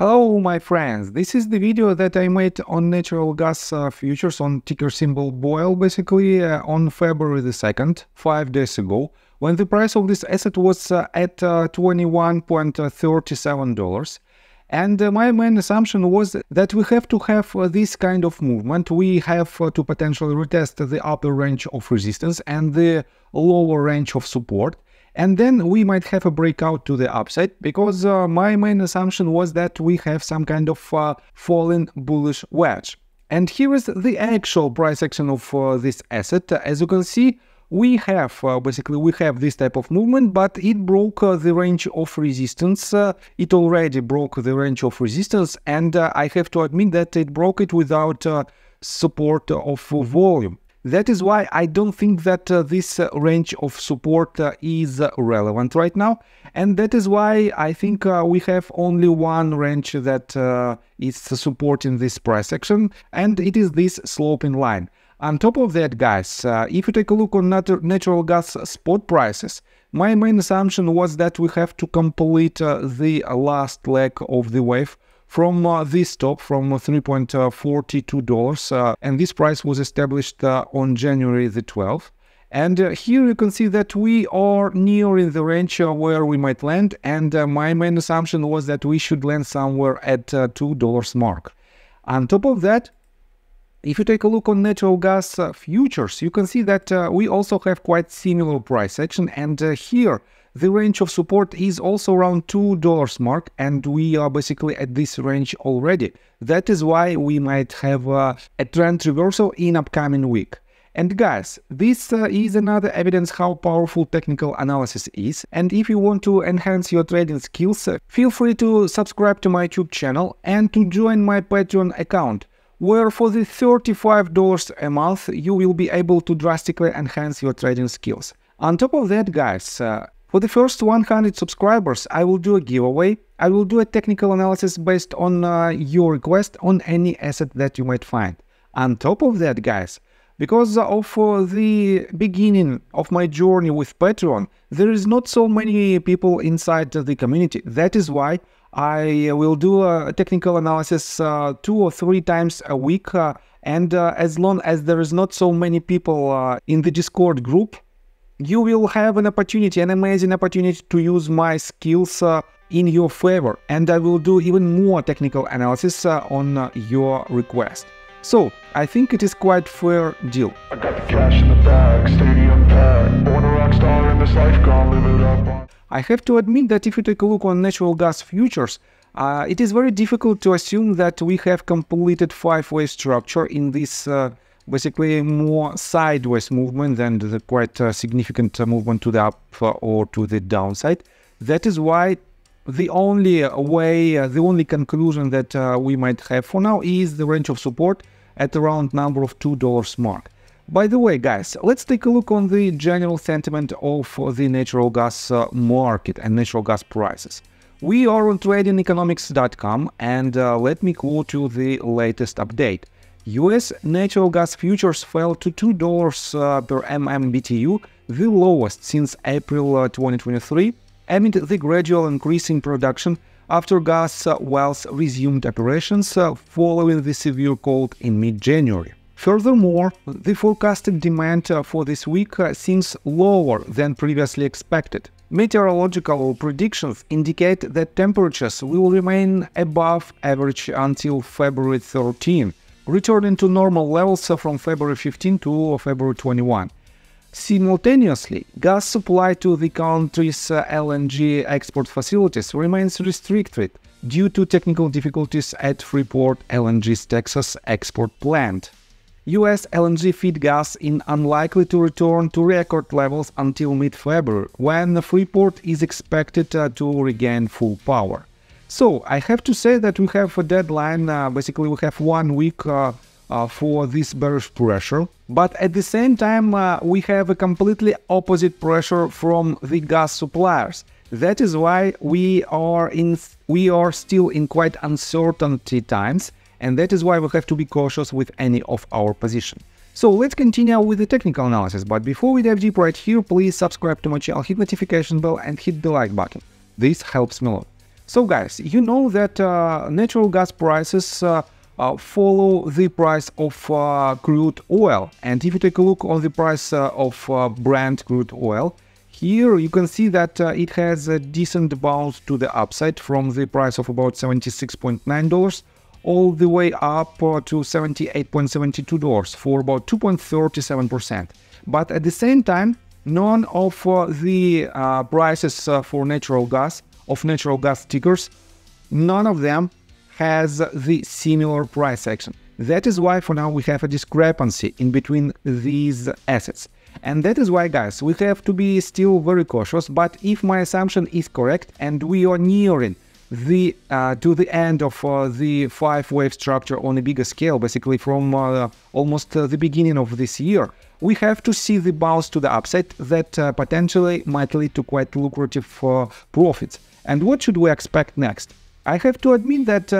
Hello my friends, this is the video that I made on natural gas uh, futures on ticker symbol BOIL basically uh, on February the 2nd, 5 days ago, when the price of this asset was uh, at uh, $21.37. And uh, my main assumption was that we have to have uh, this kind of movement. We have to potentially retest the upper range of resistance and the lower range of support and then we might have a breakout to the upside because uh, my main assumption was that we have some kind of uh, falling bullish wedge. And here is the actual price action of uh, this asset. As you can see, we have uh, basically we have this type of movement, but it broke uh, the range of resistance. Uh, it already broke the range of resistance, and I have to admit that it broke it without support of volume. That is why I don't think that uh, this uh, range of support uh, is uh, relevant right now. And that is why I think uh, we have only one range that uh, is supporting this price action, and it is this sloping line. On top of that, guys, if you take a look on nat natural gas spot prices, my main assumption was that we have to complete the last leg of the wave from uh, this top from $3.42 uh, and this price was established uh, on January the 12th. And uh, here you can see that we are nearing the range uh, where we might land and uh, my main assumption was that we should land somewhere at $2 mark. On top of that, if you take a look on natural gas futures, you can see that we also have quite similar price action and here the range of support is also around $2 mark and we are basically at this range already. That is why we might have uh, a trend reversal in upcoming week. And guys, this uh, is another evidence how powerful technical analysis is. And if you want to enhance your trading skills, uh, feel free to subscribe to my YouTube channel and to join my Patreon account, where for the $35 a month you will be able to drastically enhance your trading skills. On top of that, guys, uh, for the first 100 subscribers, I will do a giveaway. I will do a technical analysis based on uh, your request on any asset that you might find. On top of that, guys, because of uh, the beginning of my journey with Patreon, there is not so many people inside the community. That is why I will do a technical analysis uh, two or three times a week. Uh, and uh, as long as there is not so many people uh, in the Discord group, you will have an opportunity, an amazing opportunity to use my skills uh, in your favor and I will do even more technical analysis uh, on uh, your request. So, I think it is quite fair deal. I got the cash in the bag, stadium packed, born a rock star in this life, gone live it up. I have to admit that if you take a look on natural gas futures, uh, it is very difficult to assume that we have completed five-wave structure in this uh, basically more sideways movement than the quite uh, significant uh, movement to the up uh, or to the downside. That is why the only way, uh, the only conclusion that uh, we might have for now is the range of support at around number of $2 mark. By the way, guys, let's take a look on the general sentiment of the natural gas uh, market and natural gas prices. We are on tradingeconomics.com and let me quote you the latest update. US natural gas futures fell to $2 uh, per MMBTU, the lowest since April uh, 2023, amid the gradual increase in production after gas uh, wells resumed operations following the severe cold in mid-January. Furthermore, the forecasted demand for this week seems lower than previously expected. Meteorological predictions indicate that temperatures will remain above average until February 13, returning to normal levels from February 15 to February 21. Simultaneously, gas supply to the country's uh, LNG export facilities remains restricted due to technical difficulties at Freeport LNG's Texas export plant. US LNG feed gas is unlikely to return to record levels until mid-February, when Freeport is expected uh, to regain full power. So I have to say that we have a deadline, uh, basically we have one week uh, uh, for this bearish pressure, but at the same time we have a completely opposite pressure from the gas suppliers. That is why we are in we are still in quite uncertainty times, and that is why we have to be cautious with any of our position. So let's continue with the technical analysis, but before we dive deep right here, please subscribe to my channel, hit notification bell and hit the like button. This helps me a lot. So guys, you know that uh, natural gas prices uh, uh, follow the price of uh, crude oil. And if you take a look on the price uh, of uh, Brent crude oil, here you can see that it has a decent bounce to the upside from the price of about $76.9 all the way up to $78.72 for about 2.37%. But at the same time, none of the prices for natural gas of natural gas tickers, none of them has the similar price action. That is why for now we have a discrepancy in between these assets. And that is why guys, we have to be still very cautious, but if my assumption is correct and we are nearing the uh, to the end of uh, the five wave structure on a bigger scale, basically from uh, almost uh, the beginning of this year, we have to see the bounce to the upside that uh, potentially might lead to quite lucrative uh, profits. And what should we expect next? I have to admit that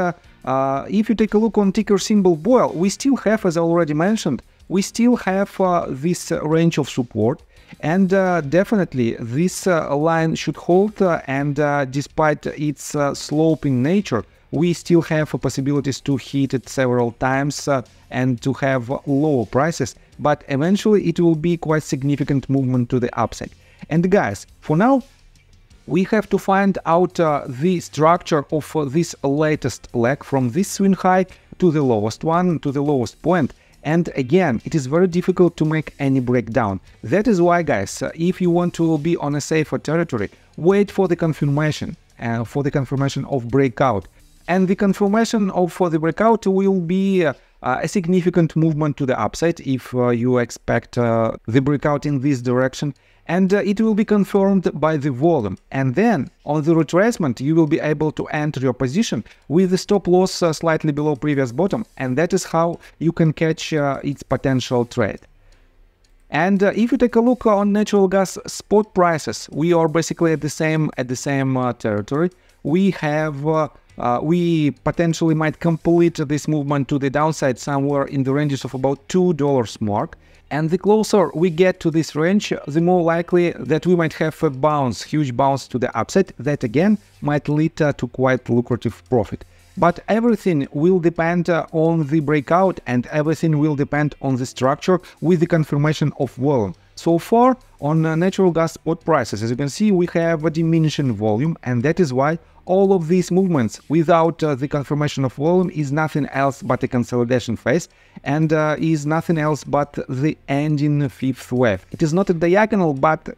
if you take a look on ticker symbol BOIL, we still have, as I already mentioned, we still have this range of support. And uh, definitely this uh, line should hold uh, and despite its sloping nature, we still have possibilities to hit it several times and to have lower prices, but eventually it will be quite significant movement to the upside. And guys, for now, we have to find out uh, the structure of uh, this latest leg from this swing high to the lowest one, to the lowest point. And again, it is very difficult to make any breakdown. That is why, guys, uh, if you want to be on a safer territory, wait for the confirmation, uh, for the confirmation of breakout. And the confirmation of for the breakout will be uh, a significant movement to the upside if uh, you expect the breakout in this direction and uh, it will be confirmed by the volume. And then on the retracement, you will be able to enter your position with the stop loss uh, slightly below previous bottom, and that is how you can catch uh, its potential trade. And uh, if you take a look on natural gas spot prices, we are basically at the same at the same uh, territory. We have uh, we potentially might complete this movement to the downside somewhere in the ranges of about two dollars mark. And the closer we get to this range, the more likely that we might have a bounce, huge bounce to the upside, that again might lead uh, to quite lucrative profit. But everything will depend uh, on the breakout and everything will depend on the structure with the confirmation of volume. So far, on uh, natural gas spot prices, as you can see, we have a diminishing volume and that is why all of these movements without uh, the confirmation of volume is nothing else but a consolidation phase and uh, is nothing else but the ending fifth wave. It is not a diagonal, but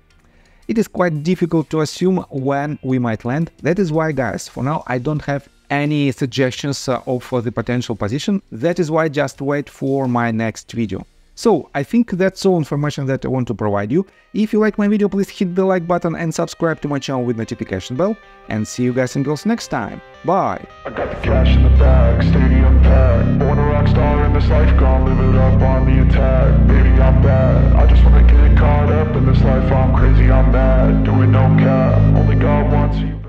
it is quite difficult to assume when we might land. That is why, guys, for now I don't have any suggestions uh, of uh, the potential position. That is why just wait for my next video. So, I think that's all information that I want to provide you. If you like my video, please hit the like button and subscribe to my channel with notification bell. And see you guys and girls next time. Bye! I got the cash in the bag, stadium. Born a rock star in this life, gone live it up on the attack. Baby, I'm bad. I just wanna get caught up in this life. I'm crazy, I'm mad. Doing no cap. Only God wants you.